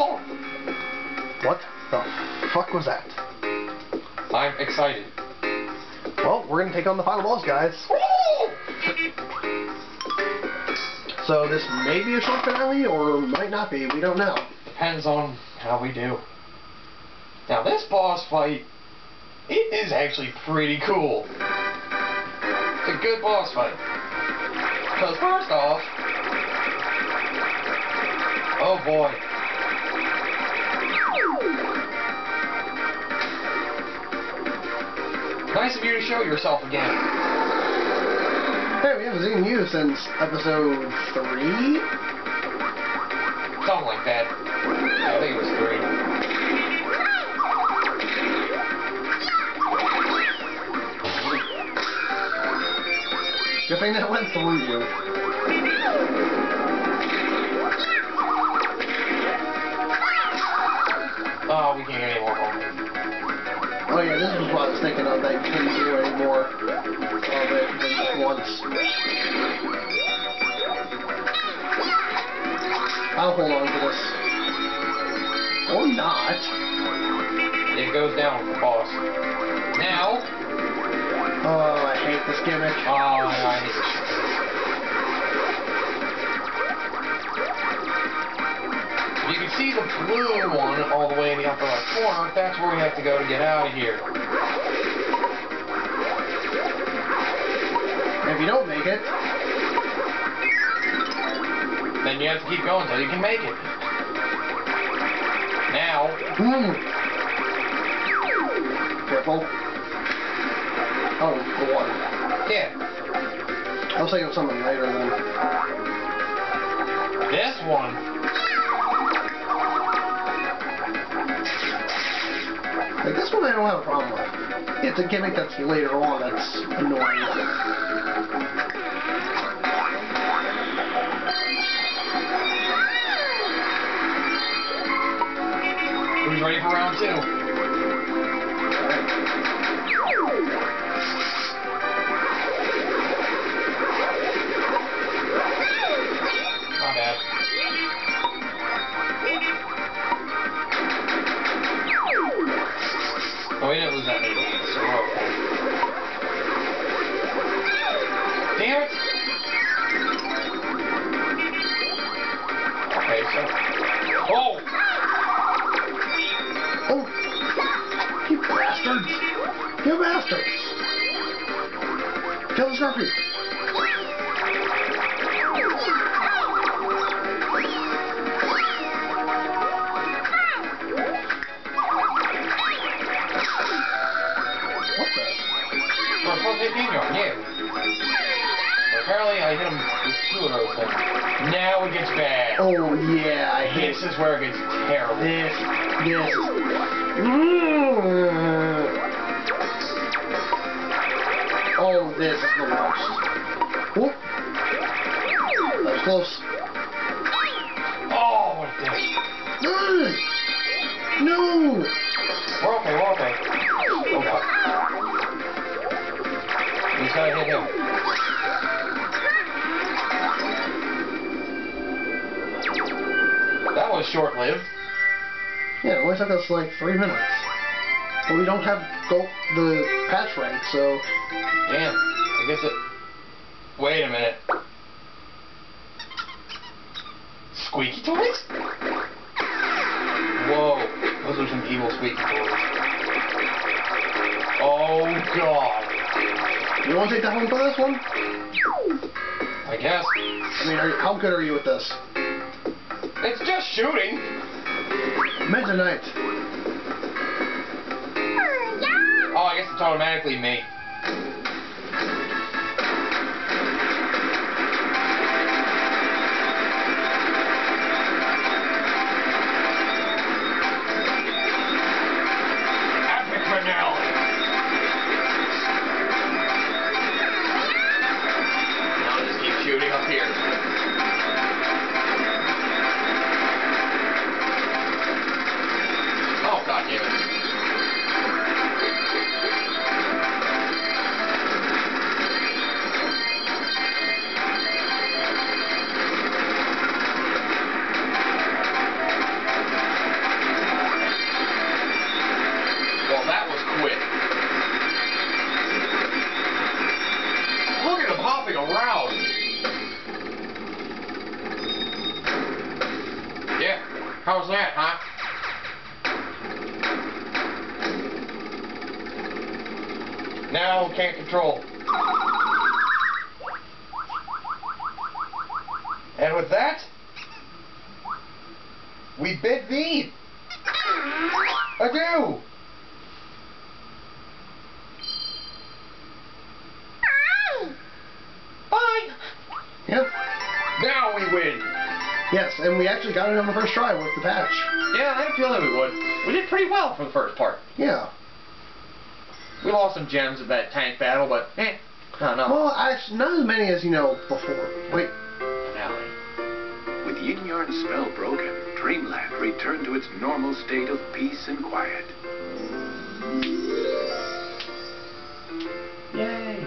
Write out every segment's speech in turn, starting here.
What the fuck was that? I'm excited. Well, we're gonna take on the final boss, guys. So this may be a short finale, or might not be. We don't know. Depends on how we do. Now this boss fight, it is actually pretty cool. It's a good boss fight. Because first off, oh boy. Nice of you to show yourself again. Hey, we haven't seen you since episode three. Something like that. I think it was three. Good thing that went through you. Oh, we can't get any more. Oh yeah, this was what I was thinking of. That you couldn't do any more of it than just once. I'll hold on to this. Or not. It goes down with the boss. Now, Oh, I hate this gimmick. oh, I hate this see the blue one all the way in the upper left corner. That's where we have to go to get out of here. If you don't make it, Then you have to keep going until you can make it. Now, hmm. Careful. Oh, the water. yeah, I was thinking of something later than. this one. Like this one I don't have a problem with. It's a gimmick that's later on that's annoying. Ready for round two? We didn't lose that games, so we're okay. Damn it! Okay, so. Oh! Oh! You bastards! You bastards! Kill the Scorpion! Oh yeah, I hate This is where it gets terrible. this. This. Mm. Oh, this is the worst. Whoop. That was close. Short-lived. Yeah, it only took us like three minutes. But we don't have go the patch rank, so Damn. I guess it... Wait a minute. Squeaky toys? Whoa. Those are some evil squeaky toys. Oh god. you want to take that one for this one? I guess. I mean, are, how good are you with this? It's just shooting. Meta Knight. Oh, oh, I guess it's automatically me. Can't control. And with that, we bid thee adieu. Bye. Yep. Now we win. Yes, and we actually got it on the first try with the patch. Yeah, I had a feeling we would. We did pretty well for the first part. Yeah. We lost some gems in that tank battle, but eh, no, no. Well, actually, not as many as, you know, before. Wait. Finale. With Yin Yarn's spell broken, Dreamland returned to its normal state of peace and quiet. Yay.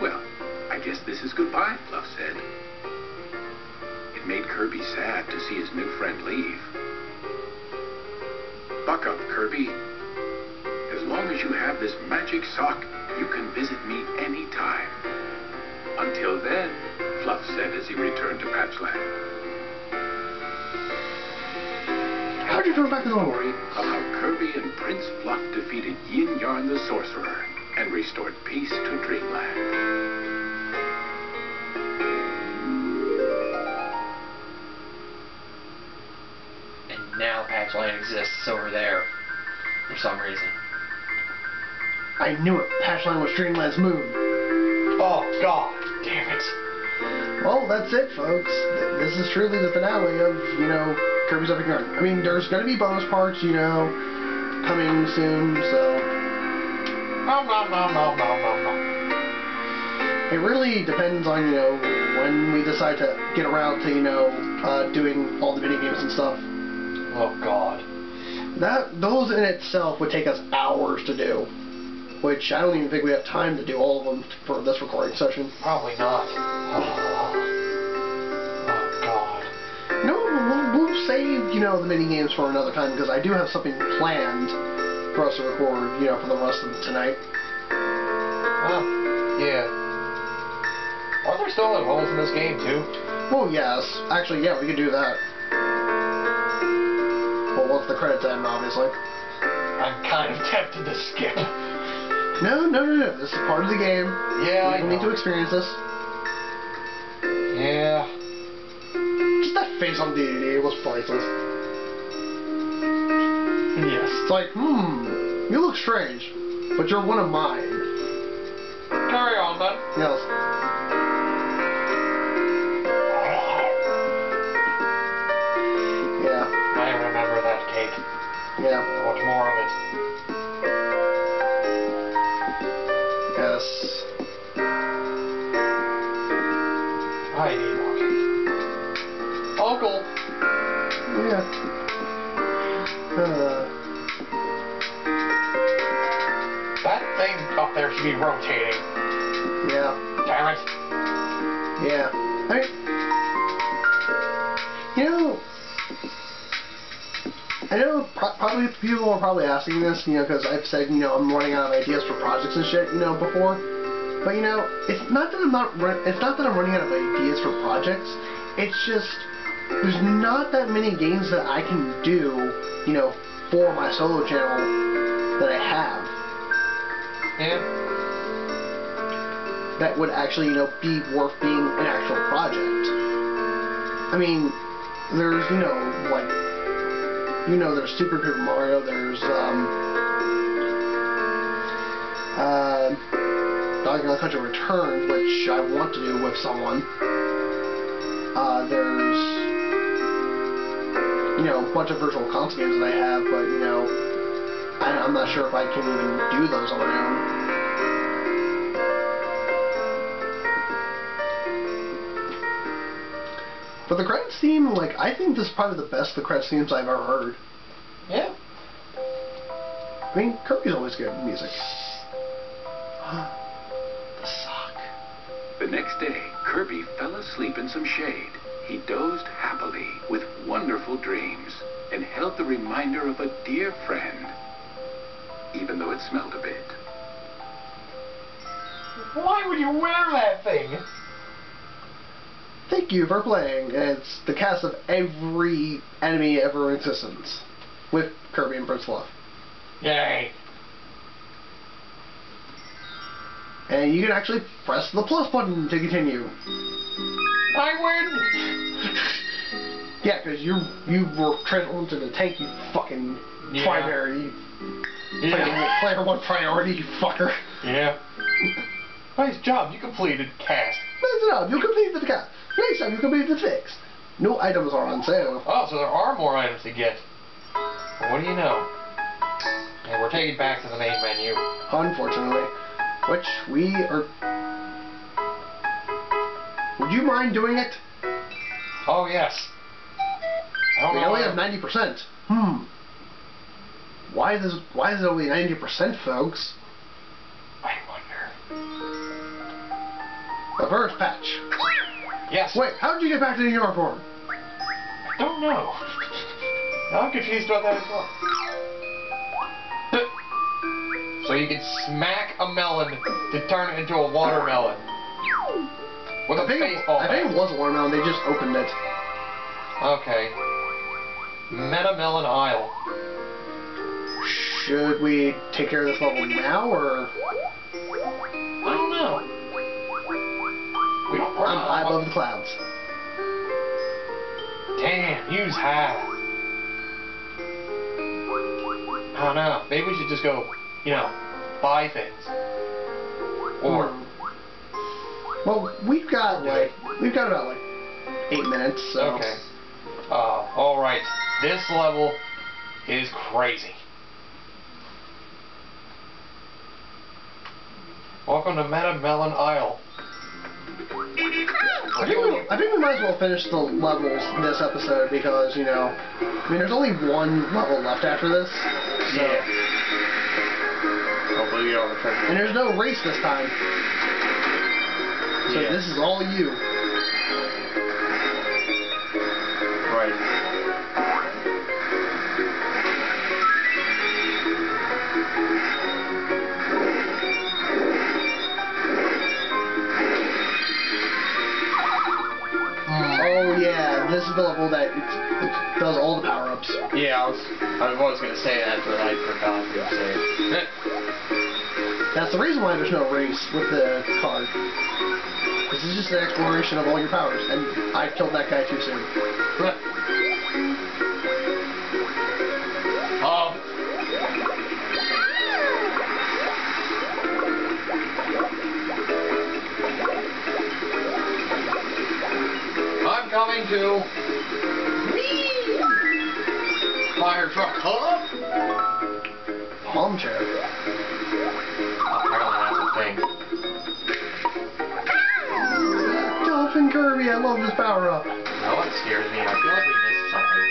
Well, I guess this is goodbye, Fluff said. It made Kirby sad to see his new friend leave. Buck up, Kirby. As long as you have this magic sock, you can visit me anytime. Until then, Fluff said as he returned to Patchland. How'd you turn back the? Story of how Kirby and Prince Fluff defeated Yin Yarn the Sorcerer and restored peace to Dreamland. And now Patchland exists over there. For some reason. I knew it. Patchland was Dreamland's moon. Oh, God. Damn it. Well, that's it, folks. This is truly the finale of, you know, Kirby's Epic Yarn. I mean, there's going to be bonus parts, you know, coming soon, so Nom nom nom nom nom nom nom. it really depends on, you know, when we decide to get around to, you know, uh, doing all the mini games and stuff. Oh, God. That those in itself would take us hours to do, which I don't even think we have time to do all of them for this recording session. Probably not. Oh, oh God. No, we'll, we'll save, you know, the mini games for another time because I do have something planned for us to record, you know, for the rest of tonight. Well, yeah. Are there still levels in this game, too? Well, yes. Actually, yeah, we could do that. Well, once the credits end, obviously. I'm kind of tempted to skip. No, no, no, no. This is part of the game. Yeah, I we need to experience this. Yeah. Just that face on DDD was priceless. Yes. It's like, hmm, you look strange, but you're one of mine. Carry on, then. Yes. Yeah, I remember that cake. yeah, Uncle! Yeah. Uh, That thing up there should be rotating. yeah, Damn it. yeah. I mean, you know, I know pro- probably people are probably asking this, you know, because I've said, you know, I'm running out of ideas for projects and shit, you know, before. But you know, it's not that I'm not run- it's not that I'm running out of ideas for projects. It's just there's not that many games that I can do, you know, for my solo channel that I have Yeah. that would actually, you know, be worth being an actual project. I mean, there's, you know, like, you know, there's Super Paper Mario, there's, um, uh, Donkey Kong Country Returns, which I want to do with someone. Uh, there's, you know, a bunch of virtual console games that I have, but, you know, I, I'm not sure if I can even do those on my own. But the credits theme, like, I think this is probably the best the credits themes I've ever heard. Yeah. I mean, Kirby's always good at music. the sock. The next day, Kirby fell asleep in some shade. He dozed happily with wonderful dreams and held the reminder of a dear friend, even though it smelled a bit. Why would you wear that thing? thank you for playing. It's the cast of every enemy ever in existence. With Kirby and Prince Fluff. Yay. And you can actually press the plus button to continue. I win! Yeah, because you you were transformed into the tank, you fucking Yeah. primary. Yeah. Player, player one priority, you fucker. Yeah. Nice job, you completed cast. Nice job, you completed the cast. Next time you completed the fix. No items are on sale. Oh, so there are more items to get. Well, what do you know? And we're taken back to the main menu. Unfortunately. Which we are... Would you mind doing it? Oh, yes. I We only have 90%. Hmm. Why is, why is it only 90%, folks? I wonder. The first patch. Yes. Wait, how did you get back to the uniform? I don't know. I'm confused about that as well. So you can smack a melon to turn it into a watermelon. With a I think, baseball I think it was a watermelon, they just opened it. Okay. Meta Melon Isle. Should we take care of this level now, or... I don't know. We I'm high above the clouds. Damn, use high. I don't know. Maybe we should just go, you know, buy things. Or. Well, we've got like we've got about like eight minutes. So okay. Uh, alright. This level is crazy. Welcome to Meta Melon Isle. I think we, I think we might as well finish the levels this episode because you know, I mean, there's only one level left after this. So, Hopefully we get all the treasure. And there's no race this time. So Yeah. this is all you. Right. Mm, oh yeah, this is the level that it does all the power ups. Yeah, I was I was gonna say that, but I forgot to say it. That's the reason why there's no race with the card. This is just an exploration of all your powers, and I killed that guy too soon. um. I'm coming to Fire Truck Club. Armchair. Apparently Kirby, I love this power up. No, it scares me. I feel like we missed something.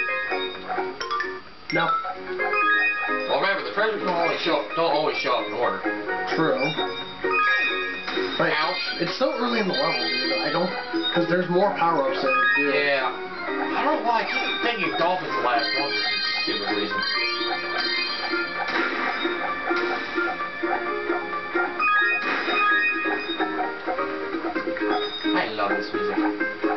No, Well, remember, the treasures don't always show up, don't always show up in order. true. But Ouch. it's still early in the level, dude. I don't, because there's more power ups than do. Yeah. I don't know why I keep thinking Dolphin's the last one for some stupid reason. I love this music.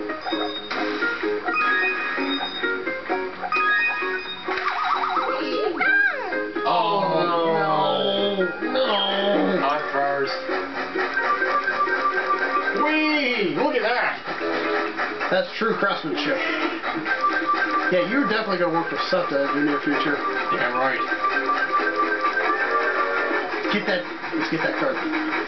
That's true craftsmanship. Yeah, you're definitely gonna work for SEPTA in the near future. Yeah, right. Get that. Let's get that card.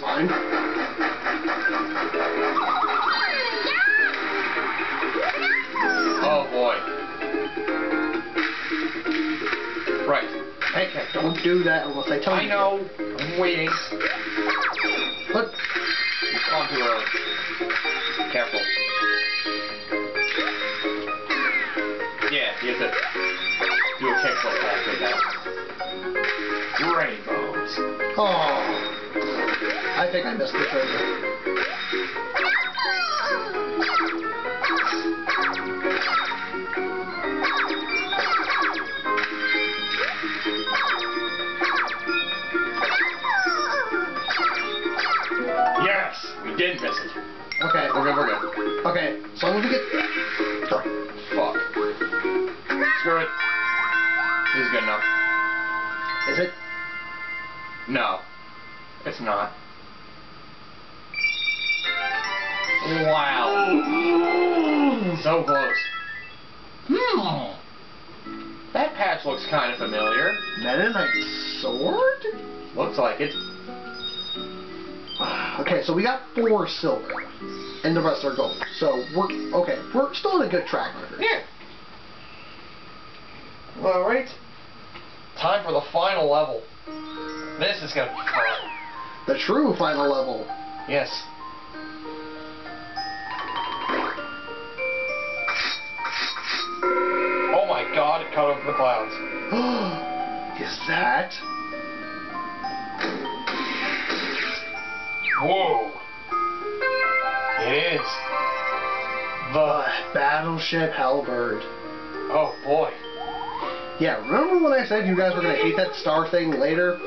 Fine. Oh boy. Right. Hey, hey, don't do that unless I tell I you. I know. I'm waiting. Look, It's gone too early. Careful. Yeah, you have to do a kickflip with that. Rainbows. Oh, I think I missed the trigger. Yes! We did miss it. Okay, We're good, we're good. okay. So I'm gonna get. Fuck. Screw it. This is good enough. Is it? No. It's not. Wow. So close. Hmm. That patch looks kind of familiar. Meta Knight Sword? Looks like it. Okay, so we got four silver, and the rest are gold. So we're okay. We're still in a good track record. Yeah. Alright. Time for the final level. This is gonna be fun. The true final level. Yes. Oh my god, it cut over the clouds. Is that? Whoa. It is. The. Battleship Halberd. Oh boy. Yeah, remember when I said you guys were gonna hate that star thing later?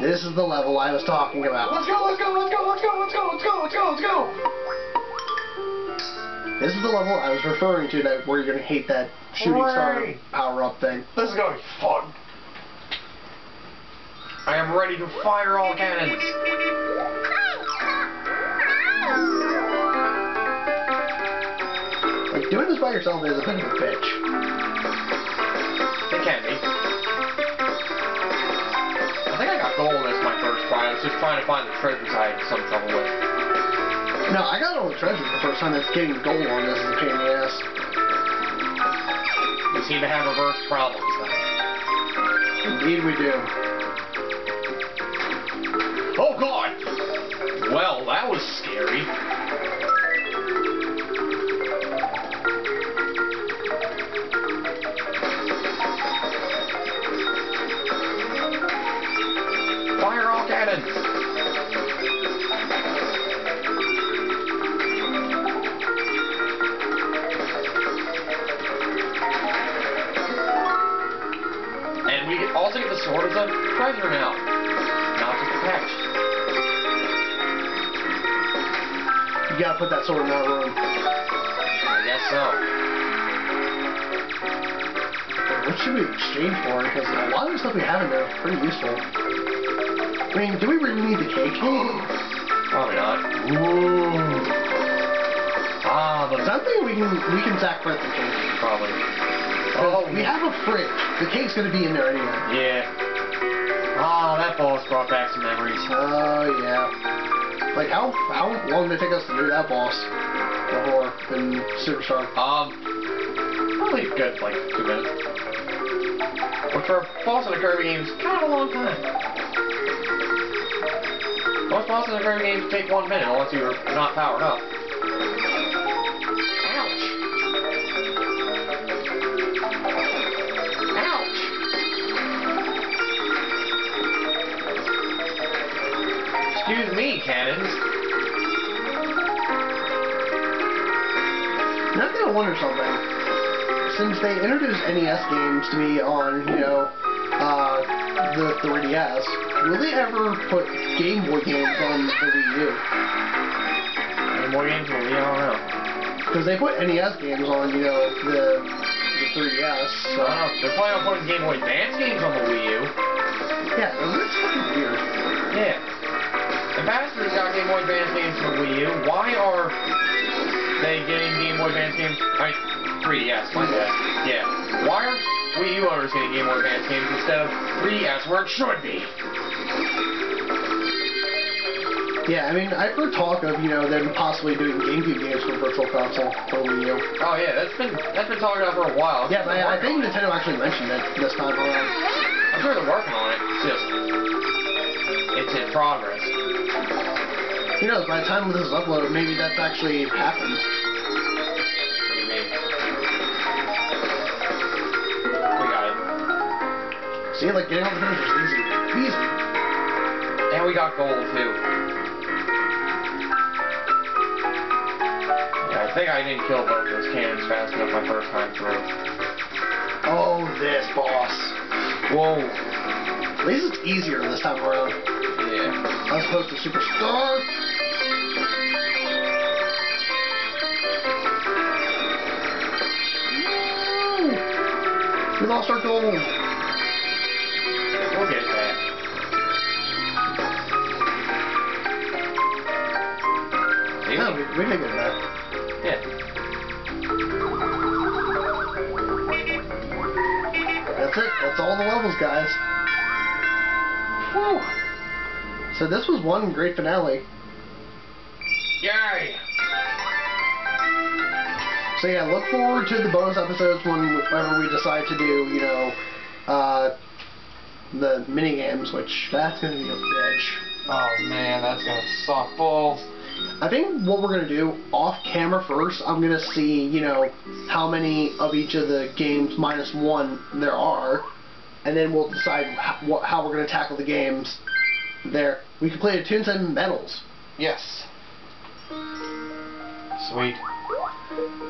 This is the level I was talking about. Let's go, let's go, let's go, let's go, let's go, let's go, let's go, let's go. This is the level I was referring to that where you're gonna hate that shooting star power up thing. This is gonna be fun. I am ready to fire all cannons. Like doing this by yourself is a bit of a bitch. Just trying to find the treasures I had some trouble with. No, I got all the treasures the first time. It's getting gold on this is a pain in the ass. We seem to have reverse problems then. Indeed, we do. Oh god! Well, that was the sword a treasure now, not just a patch. You gotta put that sword in that room. I guess so. What should we exchange for? Because a lot of the stuff we have in there is pretty useful. I mean, do we really need the cake? Probably not. Ooh. Ah, the I'm we can we can sacrifice the cake. probably. Oh, we have a fridge. The cake's gonna be in there anyway. yeah. Ah, that boss brought back some memories. Oh yeah. Like how how long did it take us to do that boss before in Superstar? Um, probably a good like two minutes. Which for a boss in a Kirby game is kind of a long time. Most bosses in Kirby games take one minute unless you're not powered up. Excuse me, cannons. Now I gotta wonder something. Since they introduced NES games to me on, you know, uh, the 3DS, will they ever put Game Boy games on the Wii U? Any more games? Well, we don't know. Because they put NES games on, you know, the the 3DS. So I don't know. They're planning on putting Game Boy Advance games on the Wii U. yeah, that's fucking weird. Yeah. Ambassador's got Game Boy Advance games for Wii U. Why are they getting Game Boy Advance games? I 3DS, my bad. Yeah. Why are Wii U owners getting Game Boy Advance games instead of 3DS where it should be? Yeah, I mean, I've heard talk of, you know, them possibly doing GameCube games for Virtual Console for Wii U. Oh yeah, that's been that's been talked about for a while. Yeah, but I, I think Nintendo actually mentioned it this time around. I'm sure they're working on it. It's just it's in progress. Who knows, by the time this is uploaded, maybe that's actually happened. What do you mean? We got it. See, like, getting all the finishers is easy. Easy. And we got gold too. Yeah, I think I didn't kill both those cannons fast enough my first time through. Oh, this boss. Whoa. At least it's easier this time around. Yeah. As opposed to Superstar. We lost our gold. We'll get it back. See, No, we- we, did get it back. Yeah. That's it. That's all the levels, guys. Whew. So this was one great finale. Yay! So yeah, look forward to the bonus episodes whenever we decide to do, you know, uh, the mini games, which that's gonna be a bitch. Oh man, that's gonna suck balls. I think what we're gonna do off camera first, I'm gonna see, you know, how many of each of the games minus one there are, and then we'll decide how, what, how we're gonna tackle the games. There, we can play the tunes and medals. Yes. Sweet.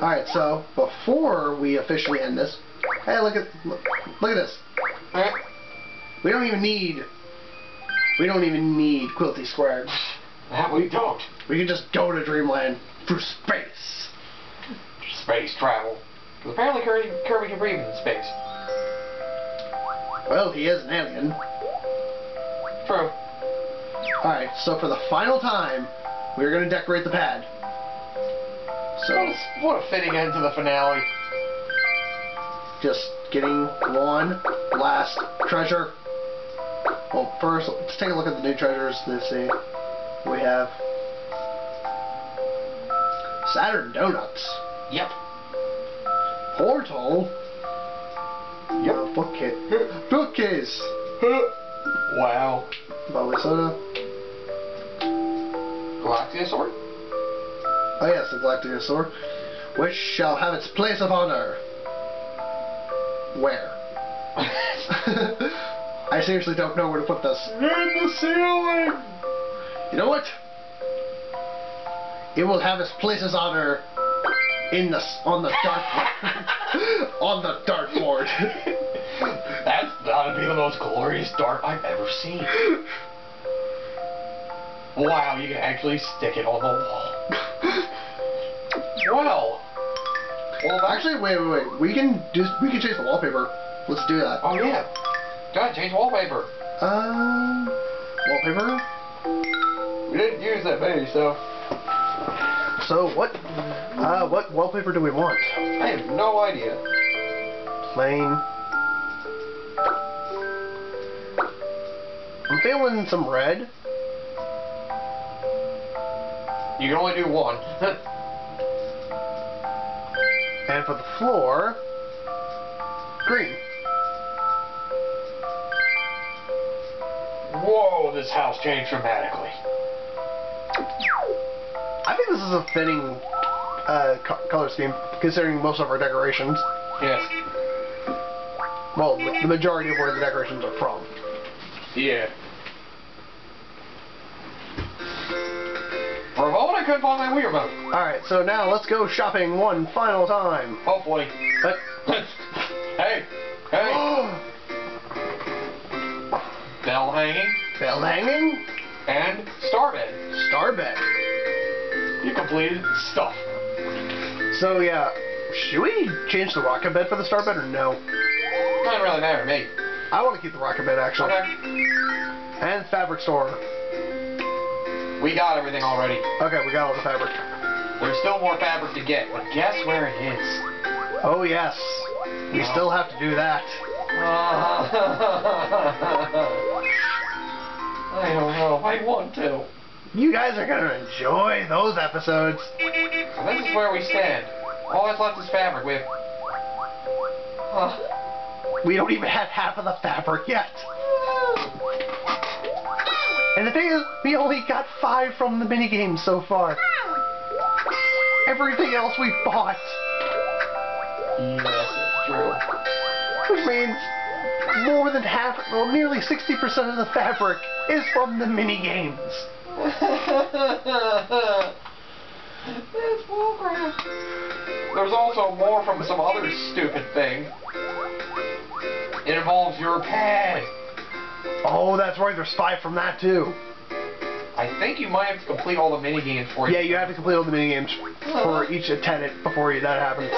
All right, so before we officially end this, hey, look at look, look at this. We don't even need. We don't even need Quilty Square. That we don't. We can just go to Dreamland through space. Space travel. 'Cause apparently Kirby, Kirby can breathe in space. Well, he is an alien. True. Alright, so for the final time, we're gonna decorate the pad. So, What a, fitting end to the finale. just getting one last treasure. Well, first, let's take a look at the new treasures to see we have. Saturn Donuts. Yep. Portal. Yep. Uh, bookcase. Bookcase. wow. Bubbly soda. Galactiosaur? Oh yes, the Galactiosaur. Which shall have its place of honor. Where? I seriously don't know where to put this. In the ceiling! You know what? It will have its place of honor in the on the dartboard. on the dartboard. That's gotta be the most glorious dart I've ever seen. Wow, you can actually stick it on the wall. Wow. Well, Actually, wait, wait, wait. We can just we can change the wallpaper. Let's do that. Oh yeah. Go ahead, change wallpaper. Um, wallpaper. We didn't use that many, so So what? Uh, what wallpaper do we want? I have no idea. Plain. I'm feeling some red. You can only do one. And for the floor, green. Whoa, this house changed dramatically. I think this is a fitting uh, co- color scheme, considering most of our decorations. Yes. Well, the the majority of where the decorations are from. Yeah. Couldn't find my Wii. Alright, so now let's go shopping one final time. Hopefully. But, hey, hey. Bell hanging bell hanging, and star bed. star bed. You completed stuff. So yeah, should we change the rocket bed for the star bed or no? Doesn't really matter to me. I want to keep the rocket bed actually. Okay. And fabric store. We got everything already. Okay, we got all the fabric. There's still more fabric to get, but guess where it is? Oh yes, we Oh. still have to do that. I don't know. if I want to. You guys are gonna enjoy those episodes. So this is where we stand. All that's left is fabric. We have. Huh. We don't even have half of the fabric yet. And the thing is, we only got five from the minigame so far. Everything else we bought. Yes, it's true. Which means more than half, well, nearly 60% of the fabric is from the minigames. it's bullcrap. There's also more from some other stupid thing. It involves your pad. Oh, that's right, there's five from that too. I think you might have to complete all the mini games for Yeah, you have to complete all the minigames for each tenant before you, that happens.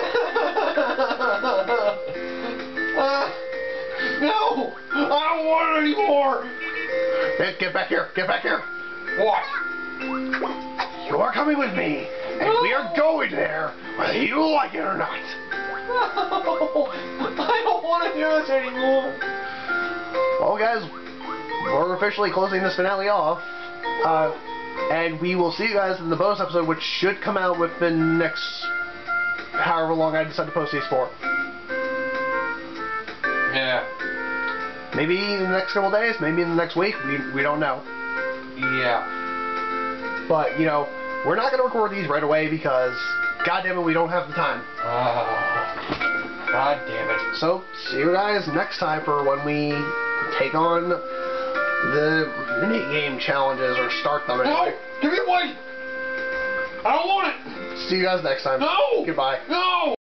Uh, no! I don't want it anymore! Hey, get back here, get back here. What? You are coming with me, and we are going there, whether you like it or not. No! I don't want to do this anymore! Well, guys, we're officially closing this finale off. Uh, and we will see you guys in the bonus episode, which should come out within next however long I decide to post these for. Yeah. Maybe in the next couple days, maybe in the next week. We, we don't know. Yeah. But, you know, we're not going to record these right away because, goddamn it, we don't have the time. Oh. God damn it. So, see you guys next time for when we take on the mini game challenges or start them. No! Anyway. Give me away! I don't want it! See you guys next time. No! Goodbye. No!